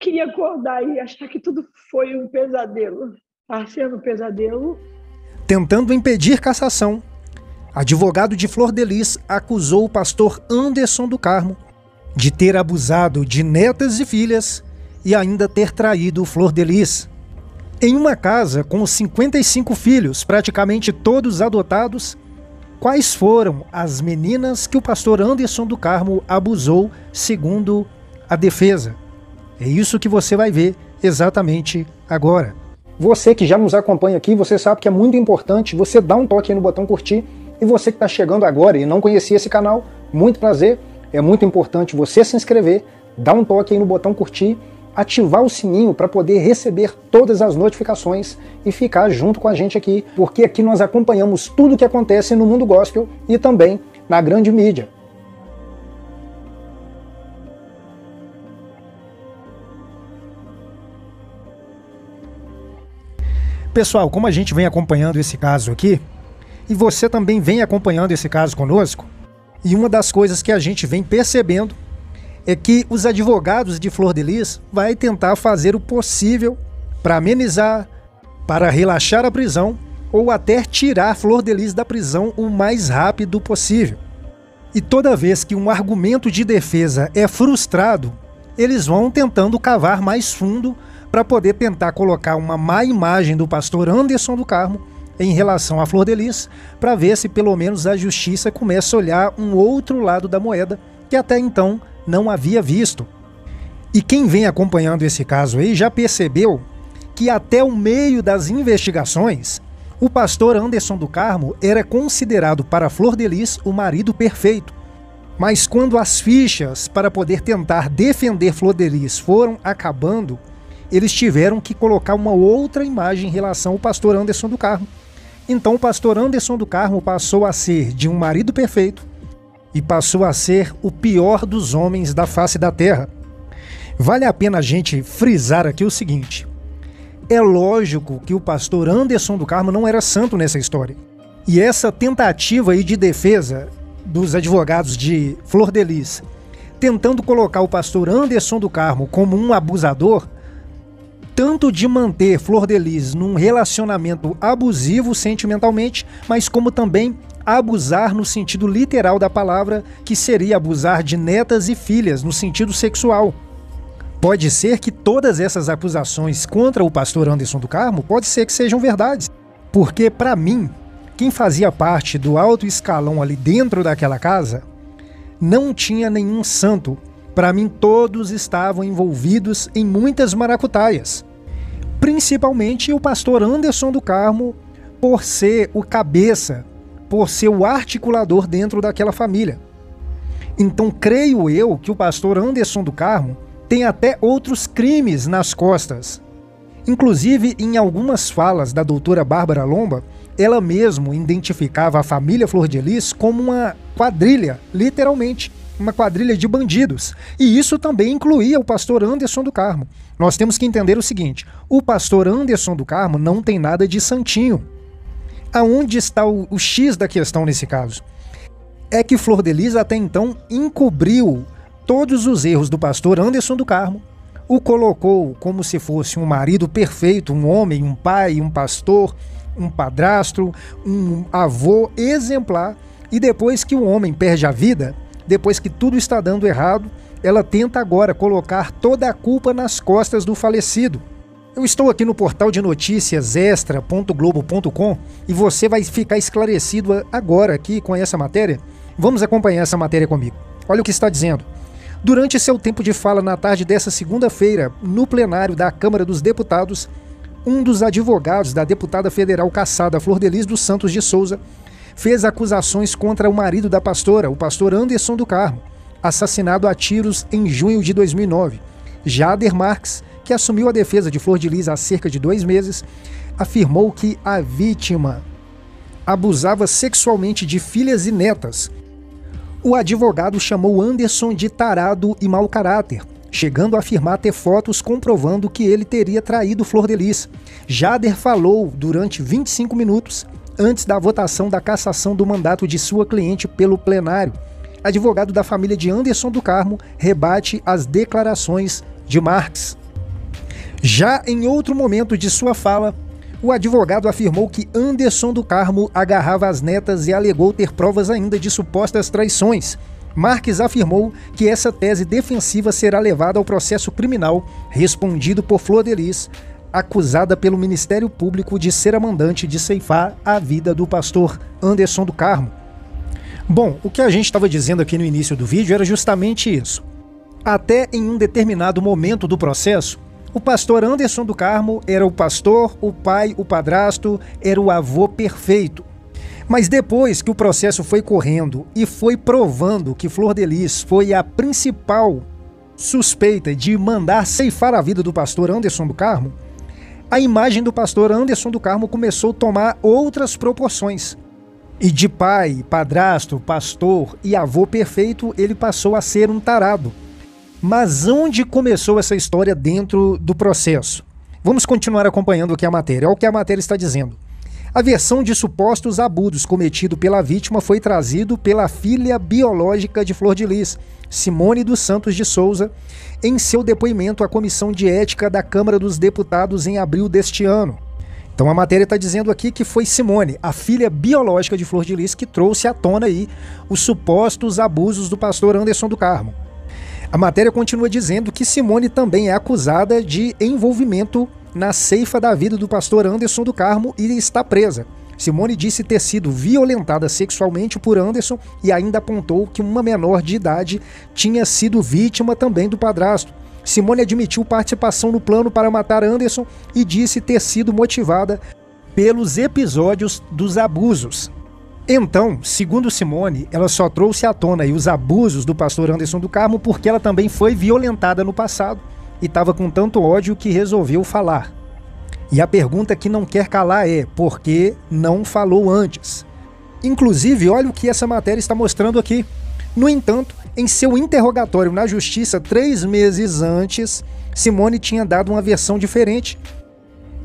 queria acordar e achar que tudo foi um pesadelo. Está sendo um pesadelo. Tentando impedir cassação, advogado de Flor de Lis acusou o pastor Anderson do Carmo de ter abusado de netas e filhas e ainda ter traído Flor de Lis. Em uma casa com 55 filhos, praticamente todos adotados, quais foram as meninas que o pastor Anderson do Carmo abusou, segundo a defesa? É isso que você vai ver exatamente agora. Você que já nos acompanha aqui, você sabe que é muito importante você dar um toque no botão curtir. E você que está chegando agora e não conhecia esse canal, muito prazer. É muito importante você se inscrever, dar um toque no botão curtir ativar o sininho para poder receber todas as notificações e ficar junto com a gente aqui, porque aqui nós acompanhamos tudo o que acontece no mundo gospel e também na grande mídia. Pessoal, como a gente vem acompanhando esse caso aqui, e você também vem acompanhando esse caso conosco, e uma das coisas que a gente vem percebendo é que os advogados de Flor de Lis vai tentar fazer o possível para amenizar, para relaxar a prisão ou até tirar Flor de Lis da prisão o mais rápido possível. E toda vez que um argumento de defesa é frustrado, eles vão tentando cavar mais fundo para poder tentar colocar uma má imagem do pastor Anderson do Carmo em relação a Flor de Lis, para ver se pelo menos a justiça começa a olhar um outro lado da moeda que até então não havia visto. E quem vem acompanhando esse caso aí já percebeu que até o meio das investigações, o pastor Anderson do Carmo era considerado para Flor de Lis o marido perfeito. Mas quando as fichas para poder tentar defender Flor de Lis foram acabando, eles tiveram que colocar uma outra imagem em relação ao pastor Anderson do Carmo. Então o pastor Anderson do Carmo passou a ser de um marido perfeito e passou a ser o pior dos homens da face da terra. Vale a pena a gente frisar aqui o seguinte: é lógico que o pastor Anderson do Carmo não era santo nessa história. E essa tentativa aí de defesa dos advogados de Flor de Lis, tentando colocar o pastor Anderson do Carmo como um abusador, tanto de manter Flor de Lis num relacionamento abusivo sentimentalmente, mas como também abusar no sentido literal da palavra, que seria abusar de netas e filhas no sentido sexual. Pode ser que todas essas acusações contra o pastor Anderson do Carmo pode ser que sejam verdades, porque para mim, quem fazia parte do alto escalão ali dentro daquela casa não tinha nenhum santo. Para mim todos estavam envolvidos em muitas maracutaias. Principalmente o pastor Anderson do Carmo por ser o cabeça por ser o articulador dentro daquela família. Então, creio eu que o pastor Anderson do Carmo tem até outros crimes nas costas. Inclusive, em algumas falas da doutora Bárbara Lomba, ela mesmo identificava a família Flor de Lis como uma quadrilha, literalmente, uma quadrilha de bandidos. E isso também incluía o pastor Anderson do Carmo. Nós temos que entender o seguinte: o pastor Anderson do Carmo não tem nada de santinho. Aonde está o, o X da questão nesse caso? É que Flor de Lis até então encobriu todos os erros do pastor Anderson do Carmo, o colocou como se fosse um marido perfeito, um homem, um pai, um pastor, um padrasto, um avô exemplar, e depois que o homem perde a vida, depois que tudo está dando errado, ela tenta agora colocar toda a culpa nas costas do falecido. Eu estou aqui no portal de notícias extra.globo.com e você vai ficar esclarecido agora aqui com essa matéria. Vamos acompanhar essa matéria comigo. Olha o que está dizendo. Durante seu tempo de fala na tarde dessa segunda-feira, no plenário da Câmara dos Deputados, um dos advogados da deputada federal caçada Flor Delis dos Santos de Souza fez acusações contra o marido da pastora, o pastor Anderson do Carmo, assassinado a tiros em junho de 2009. Jader Marques que assumiu a defesa de Flor de Lis há cerca de dois meses, afirmou que a vítima abusava sexualmente de filhas e netas. O advogado chamou Anderson de tarado e mau caráter, chegando a afirmar ter fotos comprovando que ele teria traído Flor de Lis. Jader falou durante 25 minutos antes da votação da cassação do mandato de sua cliente pelo plenário. Advogado da família de Anderson do Carmo rebate as declarações de Marx. Já em outro momento de sua fala, o advogado afirmou que Anderson do Carmo agarrava as netas e alegou ter provas ainda de supostas traições. Marques afirmou que essa tese defensiva será levada ao processo criminal respondido por Flor Delis, acusada pelo Ministério Público de ser a mandante de ceifar a vida do pastor Anderson do Carmo. Bom, o que a gente estava dizendo aqui no início do vídeo era justamente isso. Até em um determinado momento do processo, o pastor Anderson do Carmo era o pastor, o pai, o padrasto, era o avô perfeito. Mas depois que o processo foi correndo e foi provando que Flor de Lis foi a principal suspeita de mandar ceifar a vida do pastor Anderson do Carmo, a imagem do pastor Anderson do Carmo começou a tomar outras proporções. E de pai, padrasto, pastor e avô perfeito, ele passou a ser um tarado. Mas onde começou essa história dentro do processo? Vamos continuar acompanhando aqui a matéria. Olha o que a matéria está dizendo. A versão de supostos abusos cometido pela vítima foi trazido pela filha biológica de Flor de Lis, Simone dos Santos de Souza, em seu depoimento à Comissão de Ética da Câmara dos Deputados em abril deste ano. Então a matéria está dizendo aqui que foi Simone, a filha biológica de Flor de Lis, que trouxe à tona aí os supostos abusos do pastor Anderson do Carmo. A matéria continua dizendo que Simone também é acusada de envolvimento na ceifa da vida do pastor Anderson do Carmo e está presa. Simone disse ter sido violentada sexualmente por Anderson e ainda apontou que uma menor de idade tinha sido vítima também do padrasto. Simone admitiu participação no plano para matar Anderson e disse ter sido motivada pelos episódios dos abusos. Então, segundo Simone, ela só trouxe à tona os abusos do pastor Anderson do Carmo porque ela também foi violentada no passado e estava com tanto ódio que resolveu falar. E a pergunta que não quer calar é: por que não falou antes? Inclusive, olha o que essa matéria está mostrando aqui. No entanto, em seu interrogatório na justiça, três meses antes, Simone tinha dado uma versão diferente.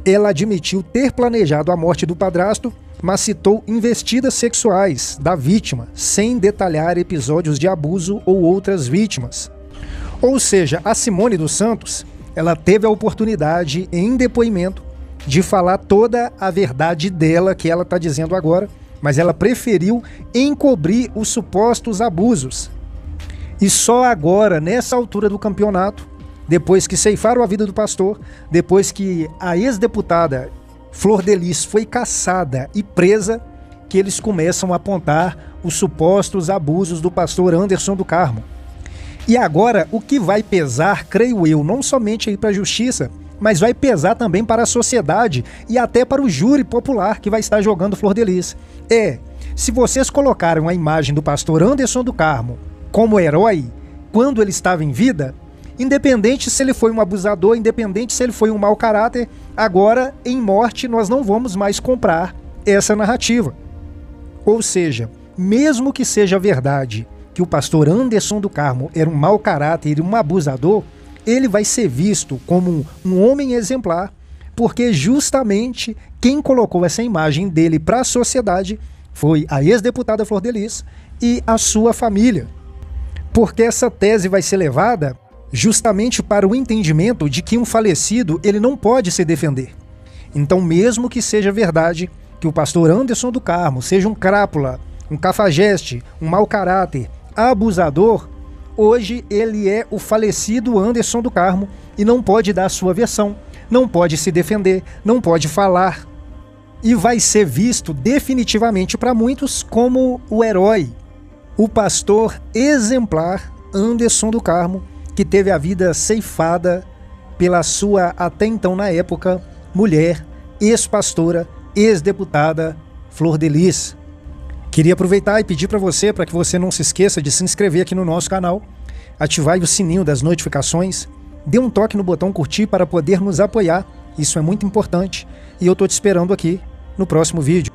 Ela admitiu ter planejado a morte do padrasto mas citou investidas sexuais da vítima, sem detalhar episódios de abuso ou outras vítimas. Ou seja, a Simone dos Santos, ela teve a oportunidade em depoimento de falar toda a verdade dela que ela está dizendo agora, mas ela preferiu encobrir os supostos abusos. E só agora, nessa altura do campeonato, depois que ceifaram a vida do pastor, depois que a ex-deputada Flor Delis foi caçada e presa que eles começam a apontar os supostos abusos do pastor Anderson do Carmo. E agora, o que vai pesar, creio eu, não somente aí para a justiça, mas vai pesar também para a sociedade e até para o júri popular que vai estar jogando Flor Delis. É, se vocês colocaram a imagem do pastor Anderson do Carmo como herói quando ele estava em vida, Independente se ele foi um abusador, independente se ele foi um mau caráter, agora em morte nós não vamos mais comprar essa narrativa. Ou seja, mesmo que seja verdade que o pastor Anderson do Carmo era um mau caráter e um abusador, ele vai ser visto como um homem exemplar, porque justamente quem colocou essa imagem dele para a sociedade foi a ex-deputada Flor Delis e a sua família. Porque essa tese vai ser levada justamente para o entendimento de que um falecido ele não pode se defender. Então, mesmo que seja verdade que o pastor Anderson do Carmo seja um crápula, um cafajeste, um mau caráter, abusador, hoje ele é o falecido Anderson do Carmo e não pode dar sua versão, não pode se defender, não pode falar. E vai ser visto definitivamente para muitos como o herói, o pastor exemplar Anderson do Carmo, que teve a vida ceifada pela sua, até então na época, mulher, ex-pastora, ex-deputada Flor de Lis. Queria aproveitar e pedir para você, para que você não se esqueça de se inscrever aqui no nosso canal, ativar o sininho das notificações, dê um toque no botão curtir para poder nos apoiar, isso é muito importante, e eu estou te esperando aqui no próximo vídeo.